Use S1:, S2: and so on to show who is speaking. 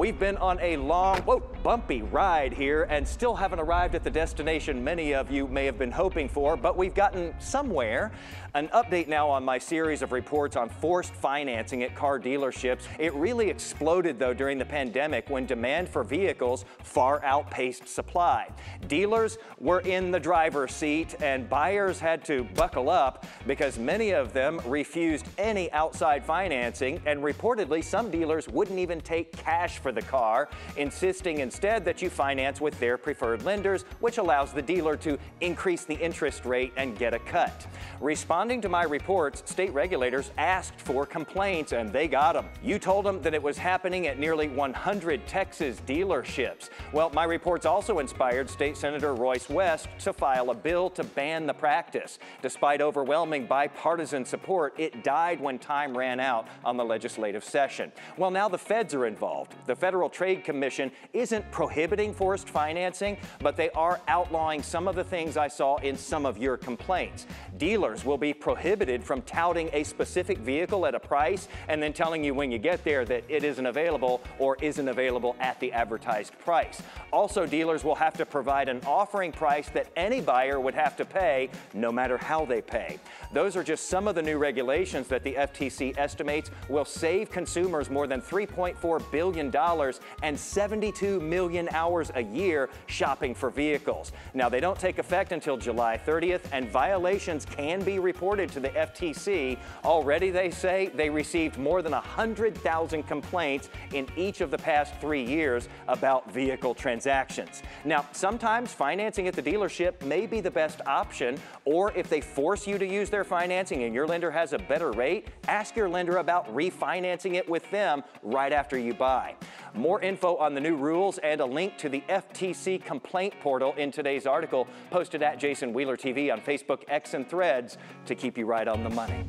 S1: We've been on a long, whoa, bumpy ride here and still haven't arrived at the destination many of you may have been hoping for, but we've gotten somewhere. An update now on my series of reports on forced financing at car dealerships. It really exploded though during the pandemic when demand for vehicles far outpaced supply. Dealers were in the driver's seat and buyers had to buckle up because many of them refused any outside financing and reportedly some dealers wouldn't even take cash for the car, insisting instead that you finance with their preferred lenders, which allows the dealer to increase the interest rate and get a cut. Responding to my reports, state regulators asked for complaints and they got them. You told them that it was happening at nearly 100 Texas dealerships. Well, my reports also inspired State Senator Royce West to file a bill to ban the practice. Despite overwhelming bipartisan support, it died when time ran out on the legislative session. Well, now the feds are involved. The Federal Trade Commission isn't prohibiting forced financing, but they are outlawing some of the things I saw in some of your complaints. Dealers will be prohibited from touting a specific vehicle at a price and then telling you when you get there that it isn't available or isn't available at the advertised price. Also, dealers will have to provide an offering price that any buyer would have to pay no matter how they pay. Those are just some of the new regulations that the FTC estimates will save consumers more than $3.4 billion and 72 million hours a year shopping for vehicles. Now, they don't take effect until July 30th, and violations can be reported to the FTC. Already, they say they received more than 100,000 complaints in each of the past three years about vehicle transactions. Now, sometimes financing at the dealership may be the best option, or if they force you to use their financing and your lender has a better rate, ask your lender about refinancing it with them right after you buy. More info on the new rules and a link to the FTC complaint portal in today's article posted at Jason Wheeler TV on Facebook, X, and Threads to keep you right on the money.